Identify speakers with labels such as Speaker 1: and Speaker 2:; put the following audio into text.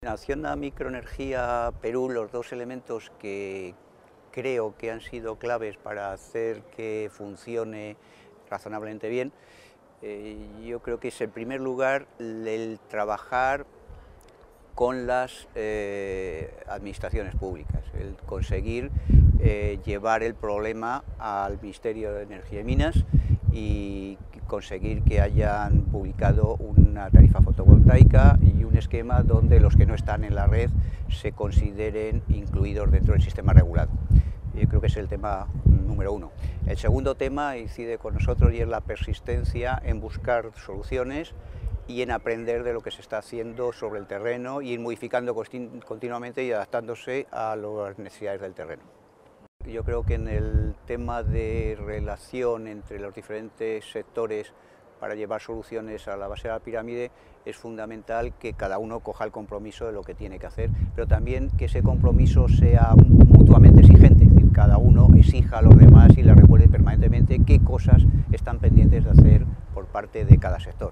Speaker 1: En Acciona Microenergía Perú, los dos elementos que creo que han sido claves para hacer que funcione razonablemente bien, eh, yo creo que es en primer lugar el trabajar con las eh, administraciones públicas, el conseguir eh, llevar el problema al Ministerio de Energía y Minas y conseguir que hayan publicado una tarifa fotovoltaica esquema donde los que no están en la red se consideren incluidos dentro del sistema regulado. Yo creo que es el tema número uno. El segundo tema incide con nosotros y es la persistencia en buscar soluciones y en aprender de lo que se está haciendo sobre el terreno y ir modificando continuamente y adaptándose a las necesidades del terreno. Yo creo que en el tema de relación entre los diferentes sectores para llevar soluciones a la base de la pirámide es fundamental que cada uno coja el compromiso de lo que tiene que hacer, pero también que ese compromiso sea mutuamente exigente, es decir, cada uno exija a los demás y le recuerde permanentemente qué cosas están pendientes de hacer por parte de cada sector.